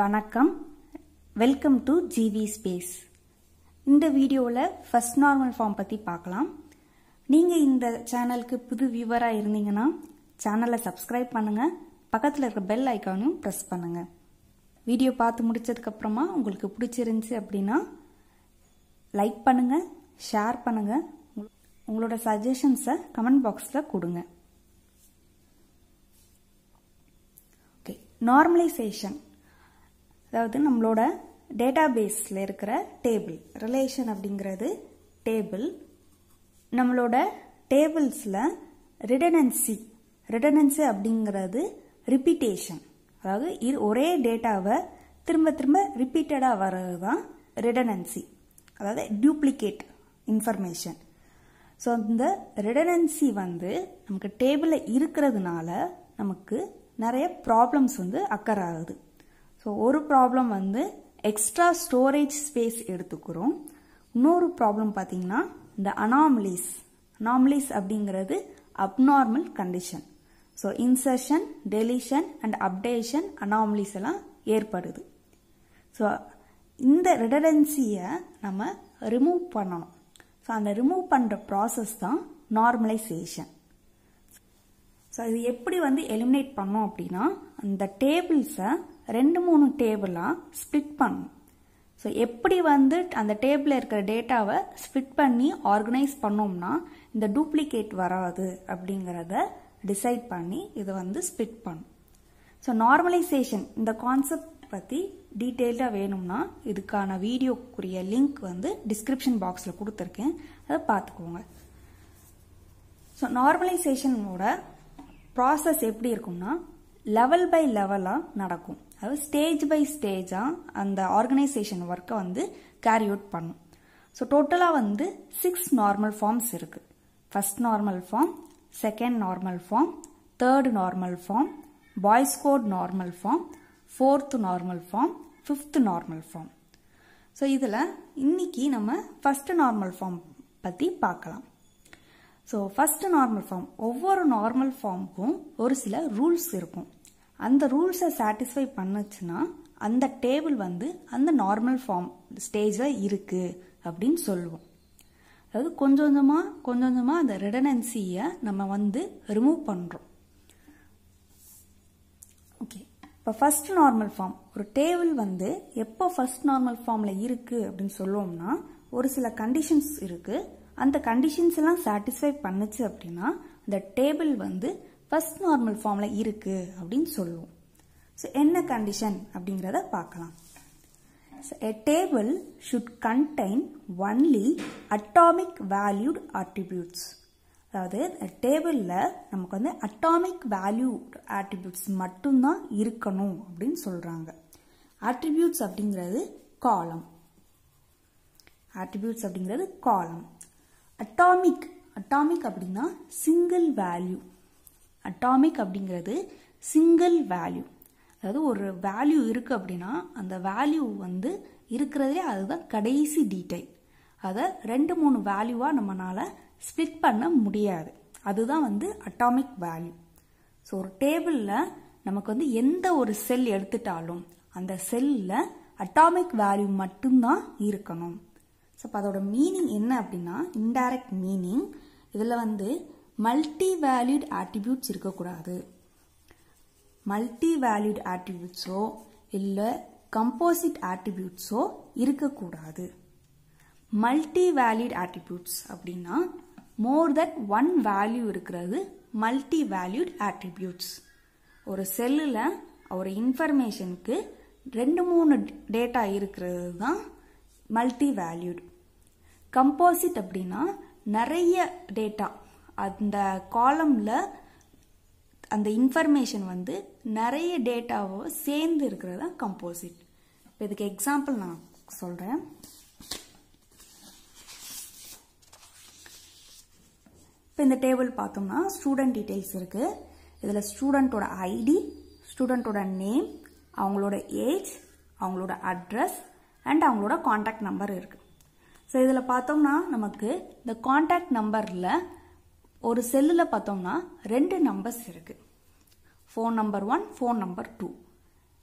வணக்கம். Welcome to GV space இந்த வீடியோவில் ஃபஸ்ட் நார்மல் ஃபார்ம் பற்றி பார்க்கலாம். நீங்கள் இந்த சேனலுக்கு புது வியூவராக இருந்தீங்கன்னா சேனலை சப்ஸ்கிரைப் பண்ணுங்கள் பக்கத்தில் இருக்கிற பெல் ஐக்கானையும் ப்ரெஸ் பண்ணுங்கள் வீடியோ பார்த்து முடிச்சதுக்கப்புறமா உங்களுக்கு பிடிச்சிருந்துச்சி அப்படின்னா லைக் பண்ணுங்கள் ஷேர் பண்ணுங்கள் உங்களோட சஜஷன்ஸை கமெண்ட் பாக்ஸில் கொடுங்க. ஓகே நார்மலைசேஷன் அதாவது நம்மளோட டேட்டாபேஸில் இருக்கிற டேபிள் ரிலேஷன் அப்படிங்கிறது டேபிள் நம்மளோட டேபிள்ஸில் ரிடனன்சி ரிடனன்சி அப்படிங்கிறது ரிப்பீட்டேஷன் அதாவது இது ஒரே டேட்டாவை திரும்ப திரும்ப ரிப்பீட்டடாக வர்றது தான் ரிடனன்சி அதாவது டூப்ளிகேட் இன்ஃபர்மேஷன் ஸோ இந்த ரிடனன்சி வந்து நமக்கு டேபிளில் இருக்கிறதுனால நமக்கு நிறைய ப்ராப்ளம்ஸ் வந்து அக்கர் ஆகுது. ஸோ ஒரு ப்ராப்ளம் வந்து எக்ஸ்ட்ரா ஸ்டோரேஜ் ஸ்பேஸ் எடுத்துக்கிறோம். இன்னொரு ப்ராப்ளம் பார்த்தீங்கன்னா இந்த அனாமலிஸ் அனாமலிஸ் அப்படிங்கிறது abnormal condition so insertion deletion and updation anomalies எல்லாம் ஏற்படுது. ஸோ இந்த ரிடடன்சியை நம்ம ரிமூவ் பண்ணணும். ஸோ அந்த ரிமூவ் பண்ணுற ப்ராசஸ் தான் நார்மலைசேஷன் ஸோ இது எப்படி வந்து எலிமினேட் பண்ணோம் அப்படின்னா அந்த டேபிள்ஸை ரெண்டு மூணு டேபிளாக ஸ்ப்ளிட் பண்ணும் ஸோ எப்படி வந்து அந்த டேபிளில் இருக்கிற டேட்டாவை ஸ்ப்ளிட் பண்ணி ஆர்கனைஸ் பண்ணோம்னா இந்த டூப்ளிகேட் வராது அப்படிங்கிறத டிசைட் பண்ணி இதை வந்து ஸ்ப்ளிட் பண்ணும் ஸோ நார்மலைசேஷன் இந்த கான்செப்ட் பற்றி டீட்டெயில்டாக வேணும்னா இதுக்கான வீடியோக்குரிய லிங்க் வந்து டிஸ்கிரிப்ஷன் பாக்ஸில் கொடுத்துருக்கேன். அதை பார்த்துக்கோங்க. ஸோ நார்மலைசேஷனோட ப்ராசஸ் எப்படி இருக்கும்னா லெவல் பை லெவலாக நடக்கும். அதாவது ஸ்டேஜ் பை ஸ்டேஜாக அந்த ஆர்கனைசேஷன் ஒர்க்கை வந்து கேரி அவுட் பண்ணும். ஸோ டோட்டலாக வந்து சிக்ஸ் நார்மல் ஃபார்ம்ஸ் இருக்குது first normal form second normal form third normal form Boyce Codd normal form fourth normal form fifth normal form so இதில் இன்னைக்கு நம்ம ஃபஸ்ட்டு நார்மல் ஃபார்ம் பற்றி பார்க்கலாம். ஸோ ஃபஸ்ட்டு நார்மல் ஃபார்ம் ஒவ்வொரு normal ஃபார்முக்கும் ஒரு சில ரூல்ஸ் இருக்கும். அந்த ரூல்ஸை சாட்டிஸ்ஃபை பண்ணுச்சுன்னா அந்த டேபிள் வந்து அந்த நார்மல் ஃபார்ம் ஸ்டேஜில் இருக்குது அப்படின்னு சொல்லுவோம். அதாவது கொஞ்சம் கொஞ்சமாக கொஞ்சம் கொஞ்சமாக அந்த ரிடனன்சியை நம்ம வந்து ரிமூவ் பண்ணுறோம் ஓகே இப்போ ஃபர்ஸ்ட் நார்மல் ஃபார்ம் ஒரு டேபிள் வந்து எப்போ ஃபஸ்ட் நார்மல் ஃபார்மில் இருக்குது அப்படின்னு சொல்லுவோம்னா ஒரு சில கண்டிஷன்ஸ் இருக்குது அந்த கண்டிஷன்ஸ் எல்லாம் சாட்டிஸ்ஃபை பண்ணுச்சு அப்படின்னா அந்த டேபிள் வந்து ஃபஸ்ட் நார்மல் ஃபார்மில் இருக்குது அப்படின்னு சொல்லுவோம். ஸோ என்ன கண்டிஷன் அப்படிங்கிறத பார்க்கலாம். So a table should contain only atomic valued attributes அதாவது டேபிளில் நமக்கு வந்து அட்டாமிக் வேல்யூ ஆட்ரிபியூட்ஸ் மட்டும்தான் இருக்கணும் அப்படின்னு சொல்கிறாங்க ஆட்ரிபியூட்ஸ் அப்படிங்கிறது காலம் ஆட்ரிபியூட்ஸ் அப்படிங்கிறது காலம் அட்டாமிக் அட்டாமிக் அப்படின்னா சிங்கிள் வேல்யூ அட்டாமிக் அப்படிங்கிறது சிங்கிள் வேல்யூ அதாவது ஒரு வேல்யூ இருக்குது அப்படின்னா அந்த வேல்யூ வந்து இருக்கிறதே அதுதான் கடைசி டீடைல் அதை ரெண்டு மூணு வேல்யூவாக நம்மளால் ஸ்ப்ளிட் பண்ண முடியாது. அதுதான் வந்து அட்டாமிக் வேல்யூ ஸோ ஒரு டேபிளில் நமக்கு வந்து எந்த ஒரு செல் எடுத்துட்டாலும் அந்த செல்லில் அட்டாமிக் வேல்யூ மட்டும்தான் இருக்கணும். ஸோ அப்போ அதோட மீனிங் என்ன அப்படின்னா இன்டைரக்ட் மீனிங் இதில் வந்து மல்டி வேல்யூட் ஆட்ரிபியூட்ஸ் இருக்கக்கூடாது. மல்டி வேல்யூட் ஆட்ரிபியூட்ஸோ இல்லை கம்போசிட் ஆட்ரிபியூட்ஸோ இருக்கக்கூடாது. மல்டி வேல்யூட் ஆட்ரிபியூட்ஸ் அப்படின்னா மோர் தென் ஒன் வேல்யூ இருக்கிறது மல்டி வேல்யூட் ஆட்ரிபியூட்ஸ் ஒரு செல்லில் ஒரு இன்ஃபர்மேஷனுக்கு ரெண்டு மூணு டேட்டா இருக்கிறது தான் மல்டி வேல்யூட் கம்போசிட் அப்படின்னா நிறைய டேட்டா அந்த காலமில் அந்த இன்ஃபர்மேஷன் வந்து நிறைய டேட்டாவோ சேர்ந்து இருக்கிறது தான் கம்போசிட் இப்போ இதுக்கு எக்ஸாம்பிள் நான் சொல்கிறேன் இப்போ இந்த டேபிள் பார்த்தோம்னா ஸ்டூடெண்ட் டீட்டெயில்ஸ் இருக்குது இதில் ஸ்டூடெண்ட்டோட ஐடி ஸ்டூடெண்ட்டோட நேம் அவங்களோட ஏஜ் அவங்களோட அட்ரஸ் அண்ட் அவங்களோட காண்டாக்ட் நம்பர் இருக்குது ஸோ இதில் பார்த்தோம்னா நமக்கு இந்த காண்டாக்ட் நம்பரில் ஒரு செல்லில் பார்த்தோம்னா ரெண்டு நம்பர்ஸ் இருக்குது phone number one phone number two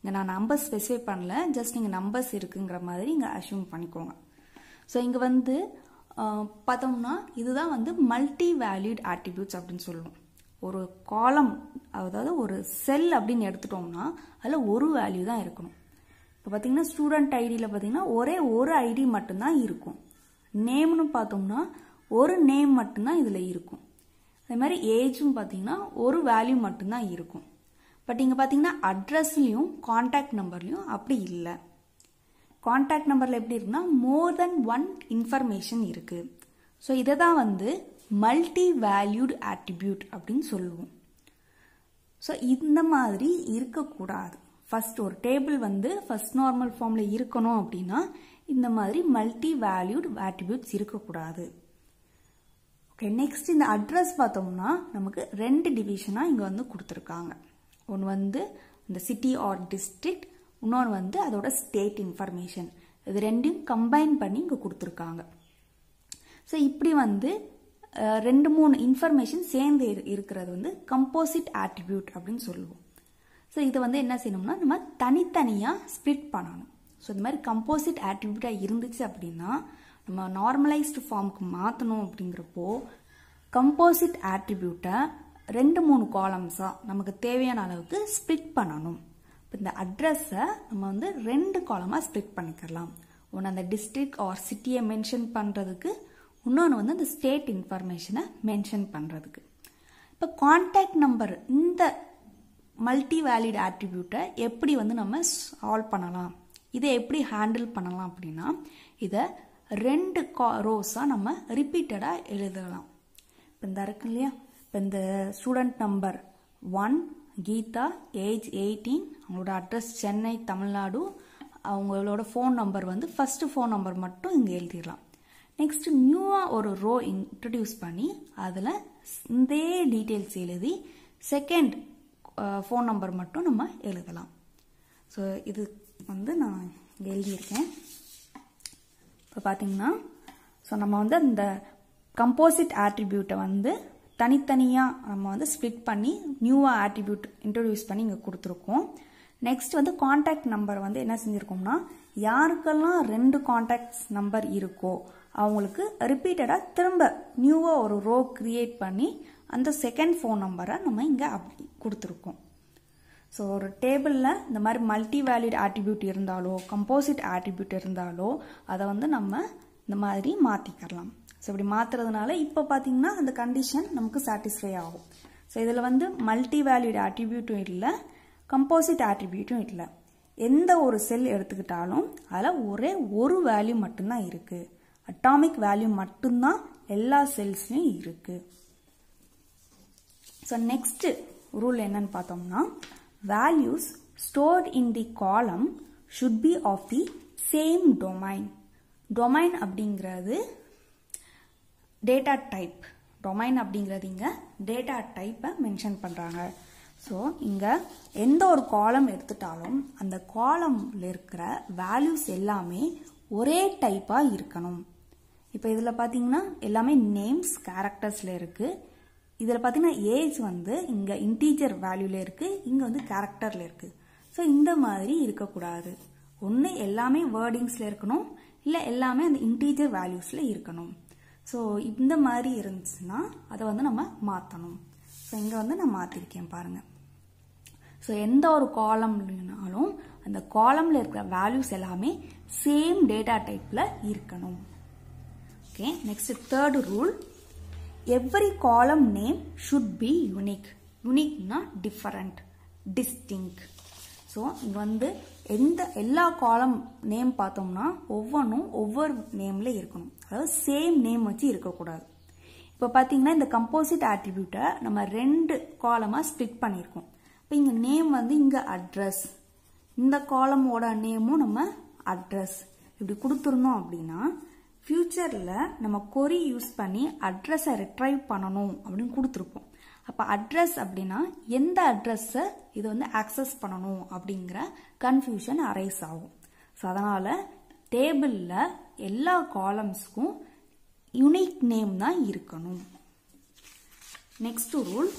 இங்கே நான் நம்பர் ஸ்பெசிஃபை பண்ணல ஜஸ்ட் இங்கே நம்பர்ஸ் இருக்குங்கிற மாதிரி இங்கே அசியூம் பண்ணிக்கோங்க. ஸோ இங்கே வந்து பார்த்தோம்னா இதுதான் வந்து மல்டி வேல்யூட் ஆட்ரிபியூட்ஸ் அப்படின்னு சொல்லுவோம். ஒரு காலம் அதாவது ஒரு செல் அப்படின்னு எடுத்துட்டோம்னா அதில் ஒரு வேல்யூ தான் இருக்கணும். இப்போ பார்த்தீங்கன்னா ஸ்டூடெண்ட் ஐடியில் பார்த்தீங்கன்னா ஒரே ஒரு ஐடி மட்டும்தான் இருக்கும். நேம்னு பார்த்தோம்னா ஒரு நேம் மட்டும்தான் இதில் இருக்கும். அதே மாதிரி ஏஜும் பார்த்தீங்கன்னா ஒரு வேல்யூ மட்டும்தான் இருக்கும். பட் இங்கே பார்த்தீங்கன்னா அட்ரஸ்லையும் காண்டாக்ட் நம்பர்லையும் அப்படி இல்லை. காண்டாக்ட் நம்பரில் எப்படி இருக்குன்னா மோர் தென் ஒன் இன்ஃபர்மேஷன் இருக்குது ஸோ இதை தான் வந்து மல்டி வேல்யூட் ஆட்ரிபியூட் அப்படின்னு சொல்லுவோம். ஸோ இந்த மாதிரி இருக்கக்கூடாது. ஃபர்ஸ்ட் ஒரு டேபிள் வந்து ஃபர்ஸ்ட் நார்மல் ஃபார்மில் இருக்கணும் அப்படின்னா இந்த மாதிரி மல்டி வேல்யூட் ஆட்ரிபியூட்ஸ் இருக்கக்கூடாது. ஓகே நெக்ஸ்ட் இந்த அட்ரஸ் பார்த்தோம்னா நமக்கு ரெண்டு டிவிஷனாக இங்கே வந்து கொடுத்துருக்காங்க. ஒன்று வந்து இந்த சிட்டி ஆர் டிஸ்ட்ரிக்ட் இன்னொன்று வந்து அதோட ஸ்டேட் இன்ஃபர்மேஷன் இது ரெண்டையும் கம்பைன் பண்ணி இங்கே கொடுத்துருக்காங்க. ஸோ இப்படி வந்து ரெண்டு மூணு இன்ஃபர்மேஷன் சேர்ந்து இருக்கிறது வந்து கம்போசிட் ஆட்ரிபியூட் அப்படின்னு சொல்லுவோம். ஸோ இதை வந்து என்ன செய்யணும்னா நம்ம தனித்தனியாக ஸ்ப்ளிட் பண்ணணும். ஸோ இந்த மாதிரி கம்போசிட் ஆட்ரிபியூட்டாக இருந்துச்சு அப்படின்னா நம்ம நார்மலைஸ்டு ஃபார்முக்கு மாற்றணும் அப்படிங்கிறப்போ கம்போசிட் ஆட்ரிபியூட்டை ரெண்டு மூணு காலம்ஸாக நமக்கு தேவையான அளவுக்கு ஸ்ப்ளிட் பண்ணணும். இப்போ இந்த அட்ரஸை நம்ம வந்து ரெண்டு காலமாக ஸ்ப்ளிட் பண்ணிக்கலாம். ஒன்று அந்த டிஸ்ட்ரிக்ட் ஆர் சிட்டியை மென்ஷன் பண்ணுறதுக்கு இன்னொன்று வந்து அந்த ஸ்டேட் இன்ஃபர்மேஷனை மென்ஷன் பண்ணுறதுக்கு இப்போ கான்டாக்ட் நம்பர் இந்த மல்டி வேலிட் ஆட்ரிபியூட்டை எப்படி வந்து நம்ம சால்வ் பண்ணலாம்? இதை எப்படி ஹேண்டில் பண்ணலாம் அப்படின்னா இதை ரெண்டு கா ரோஸாக நம்ம ரிப்பீட்டடாக எழுதலாம். இப்போ இந்த இருக்கு இல்லையா? இப்போ இந்த student number one Geetha age eighteen அவங்களோட அட்ரஸ் சென்னை தமிழ்நாடு அவங்களோட ஃபோன் நம்பர் வந்து ஃபஸ்ட்டு ஃபோன் நம்பர் மட்டும் இங்கே எழுதிடலாம். நெக்ஸ்ட் நியூவாக ஒரு ரோ இன்ட்ரடியூஸ் பண்ணி அதில் இதே டீட்டெயில்ஸ் எழுதி செகண்ட் ஃபோன் நம்பர் மட்டும் நம்ம எழுதலாம். ஸோ இது வந்து நான் இங்கே எழுதியிருக்கேன். இப்போ பார்த்தீங்கன்னா ஸோ நம்ம வந்து அந்த கம்போசிட் ஆட்ரிபியூட்டை வந்து தனித்தனியாக நம்ம வந்து ஸ்ப்ளிட் பண்ணி நியூவாக ஆட்ரிபியூட் இன்ட்ரடியூஸ் பண்ணி இங்கே கொடுத்துருக்கோம். நெக்ஸ்ட் வந்து காண்டாக்ட் நம்பர் வந்து என்ன செஞ்சுருக்கோம்னா யாருக்கெல்லாம் ரெண்டு காண்டாக்ட்ஸ் நம்பர் இருக்கோ அவங்களுக்கு ரிப்பீட்டடாக திரும்ப நியூவாக ஒரு ரோ க்ரியேட் பண்ணி அந்த செகண்ட் ஃபோன் நம்பரை நம்ம இங்கே அப்படி கொடுத்துருக்கோம். ஸோ ஒரு டேபிளில் இந்த மாதிரி மல்டி வேலிட் ஆட்ரிபியூட் இருந்தாலோ கம்போசிட் ஆட்ரிபியூட் இருந்தாலோ அதை வந்து நம்ம இந்த மாதிரி மாற்றிக்கலாம் ஸோ இப்படி மாற்றுறதுனால இப்போ பார்த்தீங்கன்னா அந்த கண்டிஷன் நமக்கு சாட்டிஸ்ஃபை ஆகும். ஸோ இதில் வந்து மல்டி வேல்யூட் ஆட்ரிபியூட்டும் இல்லை கம்போசிட் ஆட்ரிபியூட்டும் இல்லை. எந்த ஒரு செல் எடுத்துக்கிட்டாலும் அதில் ஒரே ஒரு வேல்யூ மட்டும்தான் இருக்குது அட்டாமிக் வேல்யூ மட்டும்தான் எல்லா செல்ஸ்லையும் இருக்குது ஸோ நெக்ஸ்ட்டு ரூல் என்னன்னு பார்த்தோம்னா values stored in the column should be of the same domain. Domain அப்படிங்கிறது டேட்டா டைப் டொமைன் அப்படிங்கிறது இங்கே டேட்டா டைப்பை மென்ஷன் பண்ணுறாங்க ஸோ இங்கே எந்த ஒரு காலம் எடுத்துட்டாலும் அந்த காலமில் இருக்கிற வேல்யூஸ் எல்லாமே ஒரே டைப்பாக இருக்கணும். இப்போ இதில் பார்த்தீங்கன்னா எல்லாமே நேம்ஸ் கேரக்டர்ஸில் இருக்குது இதில் பார்த்தீங்கன்னா ஏஜ் வந்து இங்கே இன்டீஜர் வேல்யூவில் இருக்குது இங்கே வந்து கேரக்டரில் இருக்குது ஸோ இந்த மாதிரி இருக்கக்கூடாது. ஒன்று எல்லாமே வேர்டிங்ஸில் இருக்கணும் இல்லை எல்லாமே அந்த இன்டீஜர் வேல்யூஸில் இருக்கணும். ஸோ இந்த மாதிரி இருந்துச்சுன்னா அதை வந்து நம்ம மாற்றணும் ஸோ இங்கே வந்து நான் மாற்றிருக்கேன் பாருங்கள் ஸோ எந்த ஒரு காலம்னாலும் அந்த காலமில் இருக்கிற வேல்யூஸ் எல்லாமே சேம் டேட்டா டைப்பில் இருக்கணும். Okay next third rule every column name should be unique யூனிக்னா டிஃபரண்ட் டிஸ்டிங்க் ஸோ இங்கே வந்து எந்த எல்லா காலம் நேம் பார்த்தோம்னா ஒவ்வொன்றும் ஒவ்வொரு நேமில் இருக்கணும். அதாவது சேம் நேம் வச்சு இருக்கக்கூடாது. இப்போ பார்த்தீங்கன்னா இந்த கம்போசிட் ஆட்ரிபியூட்டை நம்ம ரெண்டு காலமாக ஸ்ப்ளிட் பண்ணியிருக்கோம். இப்போ இங்கே நேம் வந்து இங்கே அட்ரஸ் இந்த காலமோட நேமும் நம்ம அட்ரஸ் இப்படி கொடுத்துருந்தோம் அப்படின்னா ஃப்யூச்சரில் நம்ம கொரி யூஸ் பண்ணி அட்ரஸை ரிட்ரைவ் பண்ணணும் அப்படின்னு கொடுத்துருப்போம். அப்போ அட்ரஸ் அப்படின்னா எந்த அட்ரஸை இது வந்து ஆக்சஸ் பண்ணணும் அப்படிங்கிற கன்ஃபியூஷன் அரைஸ் ஆகும். ஸோ அதனால் டேபிளில் எல்லா காலம்ஸ்க்கும் யுனிக் நேம் தான் இருக்கணும். Next rule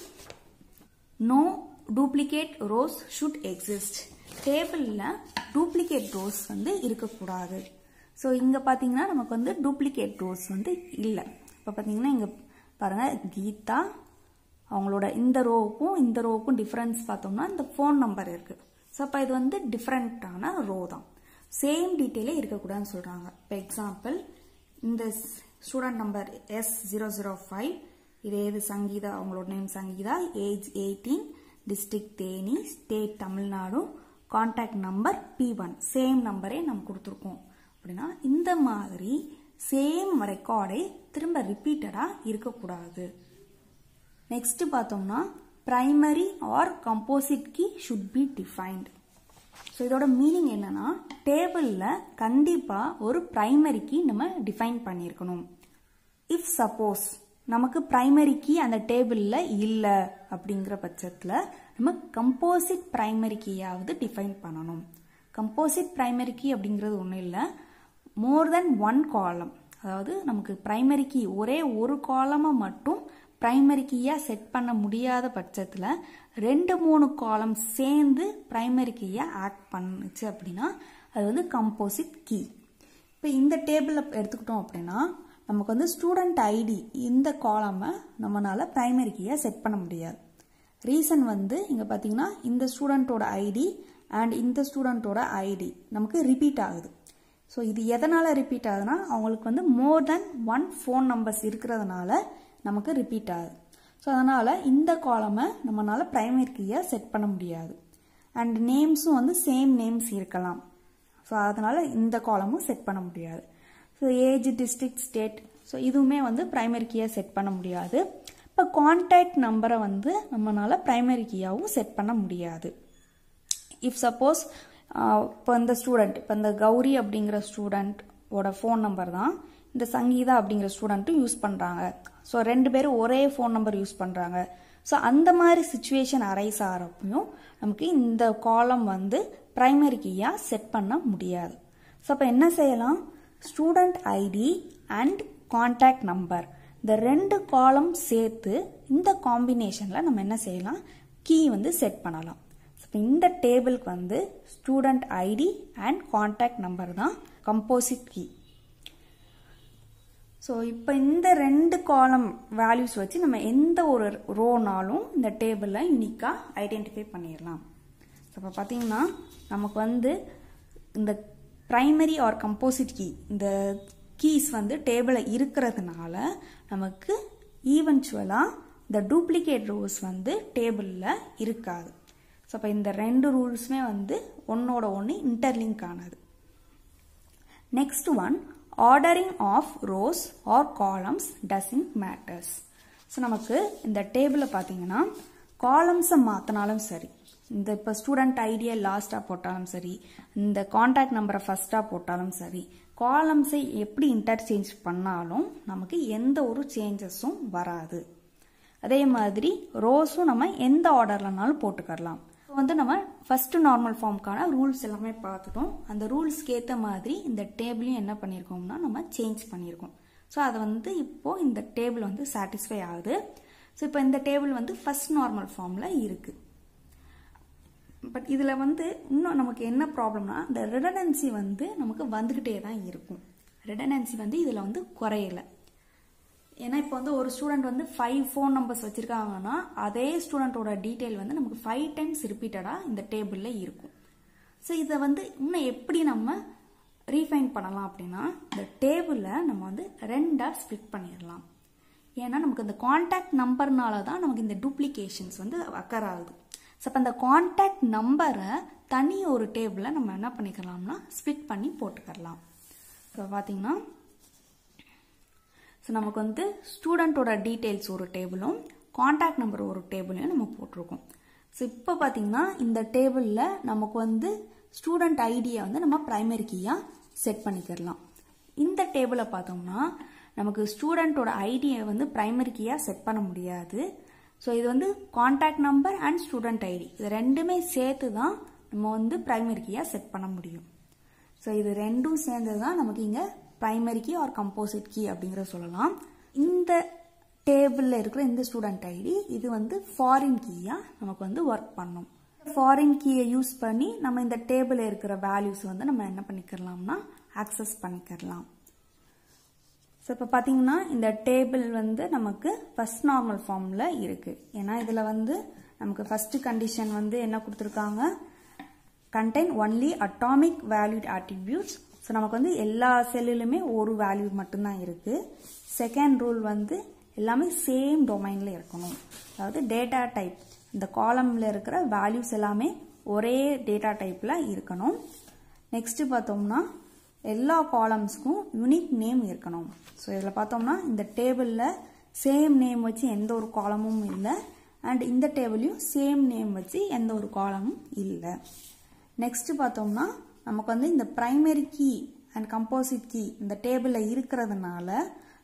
no duplicate rows should exist டேபிளில் டூப்ளிகேட் ரோஸ் வந்து இருக்கக்கூடாது. ஸோ இங்கே பார்த்தீங்கன்னா நமக்கு வந்து டூப்ளிகேட் ரோஸ் வந்து இல்லை. இப்போ பார்த்தீங்கன்னா இங்கே பாருங்கள் கீதா அவங்களோட இந்த ரோவுக்கும் இந்த ரோவுக்கும் டிஃப்ரென்ஸ் பார்த்தோம்னா இந்த ஃபோன் நம்பர் இருக்குது ஸோ அப்போ இது வந்து டிஃப்ரெண்ட்டான ரோ தான். சேம் டீட்டெயிலே இருக்கக்கூடாதுன்னு சொல்கிறாங்க இப்போ எக்ஸாம்பிள் இந்த student number S zero zero five இது ஏது சங்கீதா அவங்களோட name Sangeetha age eighteen district Theni state Tamil Nadu contact number B one same நம்பரே நம்ம கொடுத்துருக்கோம். அப்படின்னா இந்த மாதிரி சேம் ரெக்கார்டை திரும்ப ரிப்பீட்டடாக இருக்கக்கூடாது. நெக்ஸ்ட் பார்த்தோம்னா primary or composite key should be defined so இதோட மீனிங் என்னன்னா டேபிளில் கண்டிப்பாக ஒரு பிரைமரி கீ நம்ம டிஃபைன் பண்ணியிருக்கணும் இஃப் சப்போஸ் நமக்கு பிரைமரி கீ அந்த டேபிளில் இல்லை அப்படிங்கிற பட்சத்தில் நம்ம கம்போசிட் பிரைமரி கீயாவது டிஃபைன் பண்ணணும். கம்போசிட் பிரைமரி கீ அப்படிங்கிறது ஒன்றும் இல்லை. மோர் தென் ஒன் காலம் அதாவது நமக்கு ப்ரைமரி கீ ஒரே ஒரு காலமாக மட்டும் ப்ரைமரி கீயாக செட் பண்ண முடியாத பட்சத்தில் ரெண்டு மூணு காலம் சேர்ந்து ப்ரைமரி கீயை ஆக்ட் பண்ணுச்சு அப்படின்னா அது வந்து கம்போசிட் கீ இப்போ இந்த டேபிளில் எடுத்துக்கிட்டோம் அப்படின்னா நமக்கு வந்து ஸ்டூடெண்ட் ஐடி இந்த காலமை நம்மளால் ப்ரைமரி கீயை செட் பண்ண முடியாது. ரீசன் வந்து இங்கே பார்த்தீங்கன்னா இந்த ஸ்டூடெண்ட்டோட ஐடி அண்ட் இந்த ஸ்டூடெண்ட்டோட ஐடி நமக்கு ரிப்பீட் ஆகுது. ஸோ இது எதனால் ரிப்பீட் ஆகுதுன்னா அவங்களுக்கு வந்து more than one phone numbers இருக்கிறதுனால நமக்கு ரிப்பீட் ஆகுது. ஸோ அதனால் இந்த காலமை நம்மளால் ப்ரைமரி கீயை செட் பண்ண முடியாது. அண்ட் நேம்ஸும் வந்து சேம் நேம்ஸ் இருக்கலாம். ஸோ அதனால் இந்த காலமும் செட் பண்ண முடியாது. So age district state so இதுவுமே வந்து ப்ரைமரி கீயாக செட் பண்ண முடியாது. இப்போ கான்டாக்ட் நம்பரை வந்து நம்மளால் ப்ரைமரி கீயாகவும் செட் பண்ண முடியாது. இஃப் சப்போஸ் இப்போ இந்த ஸ்டூடெண்ட் இப்போ இந்த கௌரி அப்படிங்கிற ஸ்டூடெண்ட்டோட ஃபோன் நம்பர் தான். இந்த சங்கீதா அப்படிங்கிற ஸ்டூடெண்ட்டும் யூஸ் பண்ணுறாங்க ஸோ ரெண்டு பேரும் ஒரே ஃபோன் நம்பர் யூஸ் பண்ணுறாங்க ஸோ அந்த மாதிரி சுச்சுவேஷன் அரைஸ் ஆகிறப்பையும் நமக்கு இந்த காலம் வந்து ப்ரைமரி கீயாக செட் பண்ண முடியாது. ஸோ அப்போ என்ன செய்யலாம்? Student ID and contact number இந்த ரெண்டு காலம் சேர்த்து இந்த காம்பினேஷனில் நம்ம என்ன செய்யலாம்? கீ வந்து செட் பண்ணலாம். இந்த டேபிளுக்கு வந்து student ID and contact number தான் கம்போசிட் கீ ஸோ இப்போ இந்த ரெண்டு காலம் வேல்யூஸ் வச்சு நம்ம எந்த ஒரு ரோனாலும் இந்த டேபிளில் யூனிக்காக ஐடென்டிஃபை பண்ணிடலாம் ஸோ இப்போ பார்த்தீங்கன்னா நமக்கு வந்து இந்த ப்ரைமரி ஆர் கம்போசிட் கீ இந்த கீஸ் வந்து டேபிளில் இருக்கிறதுனால நமக்கு ஈவென்ச்சுவலாக இந்த டூப்ளிகேட் ரோஸ் வந்து டேபிளில் இருக்காது. ஸோ அப்போ இந்த ரெண்டு ரூல்ஸுமே வந்து ஒன்னோட ஒன்று இன்டர்லிங்க் ஆனது. Next one ordering of rows or columns doesn't matters so நமக்கு இந்த டேபிளில் பார்த்தீங்கன்னா காலம்ஸை மாற்றினாலும் சரி இந்த இப்போ ஸ்டூடெண்ட் ஐடியா லாஸ்ட்டாக போட்டாலும் சரி இந்த காண்டாக்ட் நம்பரை ஃபஸ்ட்டாக போட்டாலும் சரி காலம்ஸை எப்படி இன்டர்சேஞ்ச் பண்ணாலும் நமக்கு எந்த ஒரு சேஞ்சஸும் வராது. அதே மாதிரி ரோஸும் நம்ம எந்த ஆர்டர்லனாலும் போட்டுக்கலாம் வந்து நம்ம ஃபஸ்ட்டு நார்மல் ஃபார்முக்கான ரூல்ஸ் எல்லாமே பார்த்துட்டோம். அந்த ரூல்ஸ்க்கு ஏற்ற மாதிரி இந்த டேபிளையும் என்ன பண்ணியிருக்கோம்னா நம்ம சேஞ்ச் பண்ணியிருக்கோம் ஸோ அதை வந்து இப்போ இந்த டேபிள் வந்து சாட்டிஸ்ஃபை ஆகுது. ஸோ இப்போ இந்த டேபிள் வந்து ஃபர்ஸ்ட் நார்மல் ஃபார்மில் இருக்குது பட் இதில் வந்து இன்னும் நமக்கு என்ன ப்ராப்ளம்னா இந்த ரிடனன்சி வந்து நமக்கு வந்துக்கிட்டே தான் இருக்கும். ரிடனன்சி வந்து இதில் வந்து குறையலை. ஏன்னா இப்போ வந்து ஒரு ஸ்டூடெண்ட் வந்து ஃபைவ் ஃபோன் நம்பர்ஸ் வச்சுருக்காங்கன்னா அதே ஸ்டூடெண்ட்டோட டீட்டெயில் வந்து நமக்கு ஃபைவ் டைம்ஸ் ரிப்பீட்டடாக இந்த டேபிளில் இருக்கும். ஸோ இதை வந்து இன்னும் எப்படி நம்ம ரீஃபைன் பண்ணலாம் அப்படின்னா இந்த டேபிளில் நம்ம வந்து ரெண்டாக ஸ்ப்ளிட் பண்ணிடலாம். ஏன்னா நமக்கு இந்த காண்டாக்ட் நம்பர்னால தான் நமக்கு இந்த டூப்ளிகேஷன்ஸ் வந்து அக்கர் ஆகுது. ஸோ அப்போ அந்த காண்டாக்ட் நம்பரை தனி ஒரு டேபிளில் நம்ம என்ன பண்ணிக்கலாம்னா ஸ்ப்ளிட் பண்ணி போட்டுக்கலாம் இப்போ பார்த்தீங்கன்னா ஸோ நமக்கு வந்து ஸ்டூடெண்ட்டோட டீட்டெயில்ஸ் ஒரு டேபிளும் காண்டாக்ட் நம்பர் ஒரு டேபிளையும் நம்ம போட்டிருக்கோம். ஸோ இப்போ பார்த்தீங்கன்னா இந்த டேபிளில் நமக்கு வந்து ஸ்டூடெண்ட் ஐடியை வந்து நம்ம ப்ரைமரி கீயாக செட் பண்ணிக்கிறலாம் இந்த டேபிளை பார்த்தோம்னா நமக்கு ஸ்டூடெண்ட்டோட ஐடியை வந்து ப்ரைமரி கீயாக செட் பண்ண முடியாது. ஸோ இது வந்து contact number and student ID இது ரெண்டுமே சேர்த்து தான் நம்ம வந்து ப்ரைமரி கீயாக செட் பண்ண முடியும். ஸோ இது ரெண்டும் சேர்ந்தது தான் நமக்கு இங்கே primary key or composite key அப்படிங்கிற சொல்லலாம். இந்த டேபிளில் இருக்கிற இந்த ஸ்டூடெண்ட் ஐடி இது வந்து ஃபாரின் கீயாக நமக்கு வந்து ஒர்க் பண்ணும். ஃபாரின் கீயை யூஸ் பண்ணி நம்ம இந்த டேபிளில் இருக்கிற வேல்யூஸ் வந்து நம்ம என்ன பண்ணிக்கிறலாம்னா ஆக்சஸ் பண்ணிக்கிறலாம் ஸோ இப்போ பார்த்தீங்கன்னா இந்த டேபிள் வந்து நமக்கு ஃபஸ்ட் நார்மல் ஃபார்மில் இருக்குது ஏன்னா இதில் வந்து நமக்கு ஃபஸ்ட்டு கண்டிஷன் வந்து என்ன கொடுத்துருக்காங்க? Contain only atomic valued attributes so நமக்கு வந்து எல்லா செல்லுலுமே ஒரு வேல்யூ மட்டும்தான் இருக்குது செகண்ட் ரூல் வந்து எல்லாமே சேம் டொமைனில் இருக்கணும். அதாவது டேட்டா டைப் இந்த காலமில் இருக்கிற வேல்யூஸ் எல்லாமே ஒரே டேட்டா டைப்பில் இருக்கணும். நெக்ஸ்ட்டு பார்த்தோம்னா எல்லா காலம்ஸ்க்கும் யூனிக் நேம் இருக்கணும். ஸோ இதில் பார்த்தோம்னா இந்த டேபிளில் சேம் நேம் வச்சு எந்த ஒரு காலமும் இல்லை. அண்ட் இந்த டேபிளையும் சேம் நேம் வச்சு எந்த ஒரு காலமும் இல்லை. நெக்ஸ்ட்டு பார்த்தோம்னா நமக்கு வந்து இந்த primary key and composite key இந்த டேபிளில் இருக்கிறதுனால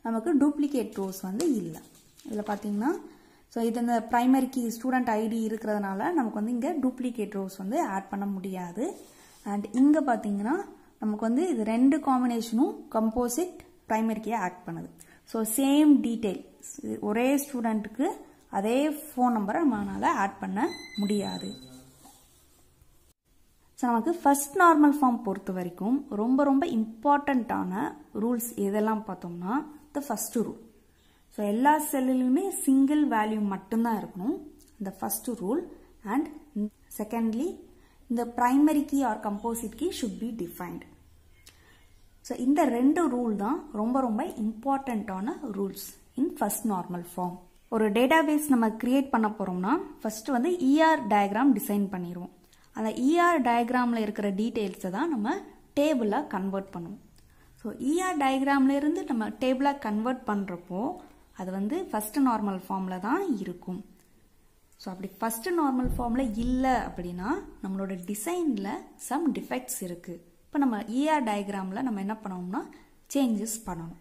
நமக்கு டூப்ளிகேட் ரோஸ் வந்து இல்லை. இதில் பார்த்தீங்கன்னா ஸோ இது இந்த ப்ரைமரி கீ ஸ்டூடெண்ட் ஐடி இருக்கிறதுனால நமக்கு வந்து இங்கே டூப்ளிகேட் ரோஸ் வந்து ஆட் பண்ண முடியாது. அண்ட் இங்கே பார்த்தீங்கன்னா நமக்கு வந்து இது ரெண்டு காம்பினேஷனும் கம்போசிட் ப்ரைமரி கீயை ஆட் பண்ணுது. ஸோ சேம் டீட்டெயில் ஒரே ஸ்டூடெண்ட்டுக்கு அதே ஃபோன் நம்பரை நம்மளால் ஆட் பண்ண முடியாது. ஸோ நமக்கு ஃபர்ஸ்ட் நார்மல் ஃபார்ம் பொறுத்த வரைக்கும் ரொம்ப ரொம்ப இம்பார்ட்டண்ட்டான ரூல்ஸ் எதெல்லாம் பார்த்தோம்னா த ஃபஸ்ட்டு ரூல் ஸோ எல்லா செல்லிலுமே சிங்கிள் வேல்யூ மட்டும்தான் இருக்கணும். இந்த ஃபஸ்ட்டு ரூல் அண்ட் செகண்ட்லி இந்த primary key or composite key should be defined so இந்த ரெண்டு ரூல் தான் ரொம்ப ரொம்ப இம்பார்ட்டண்ட்டான rules in first normal form ஒரு டேட்டாபேஸ் நம்ம கிரியேட் பண்ண போகிறோம்னா ஃபஸ்ட்டு வந்து இஆர் டயக்ராம் டிசைன் பண்ணிடுவோம். அந்த இஆர் டயக்ராமில் இருக்கிற டீட்டெயில்ஸை தான் நம்ம டேபிளாக கன்வெர்ட் பண்ணுவோம். ஸோ இஆர் டயக்ராம்லேருந்து நம்ம டேபிளாக கன்வெர்ட் பண்ணுறப்போ அது வந்து ஃபஸ்ட்டு நார்மல் ஃபார்மில் தான் இருக்கும். ஸோ அப்படி ஃபஸ்ட்டு நார்மல் ஃபார்மில் இல்லை அப்படின்னா நம்மளோட டிசைனில் சம் டிஃபெக்ட்ஸ் இருக்குது இப்போ நம்ம இஆர் டயக்ராமில் நம்ம என்ன பண்ணோம்னா சேஞ்சஸ் பண்ணணும்.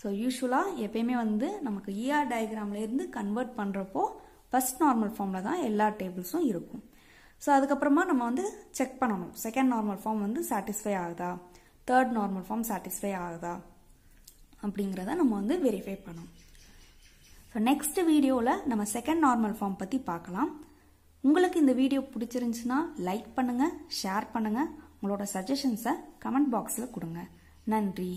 ஸோ யூஸ்வலாக எப்பயுமே வந்து நமக்கு இஆர் டயக்ராம்லேருந்து கன்வெர்ட் பண்ணுறப்போ ஃபஸ்ட் நார்மல் ஃபார்மில் தான் எல்லா டேபிள்ஸும் இருக்கும். ஸோ அதுக்கப்புறமா நம்ம வந்து செக் பண்ணணும். செகண்ட் நார்மல் ஃபார்ம் வந்து சாட்டிஸ்ஃபை ஆகுதா? தேர்ட் நார்மல் ஃபார்ம் சாட்டிஸ்ஃபை ஆகுதா? அப்படிங்கிறத நம்ம வந்து வெரிஃபை பண்ணணும். ஸோ நெக்ஸ்ட் வீடியோவில் நம்ம செகண்ட் நார்மல் ஃபார்ம் பற்றி பார்க்கலாம். உங்களுக்கு இந்த வீடியோ பிடிச்சிருந்துச்சுன்னா லைக் பண்ணுங்கள் ஷேர் பண்ணுங்கள் உங்களோட சஜஷன்ஸை கமெண்ட் பாக்ஸில் கொடுங்க. நன்றி.